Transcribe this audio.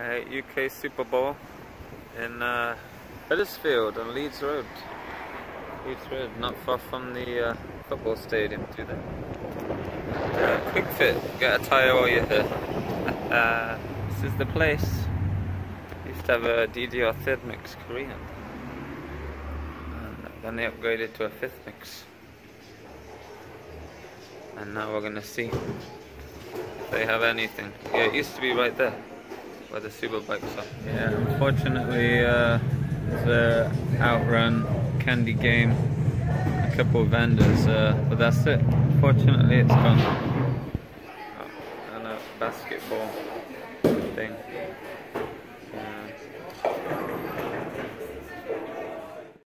UK Superbowl in uh, Huddersfield on Leeds Road. Leeds Road, not far from the uh, football stadium, do they? Uh, Kwik Fit, get a tyre while you're here. Uh, this is the place. Used to have a DDR third mix Korean. And then they upgraded to a fifth mix. And now we're gonna see if they have anything. Yeah, it used to be right there where the super bikes are. Yeah, unfortunately, uh, the outrun candy game, a couple of vendors, uh, but that's it. Fortunately, it's gone. Oh, and a basketball thing.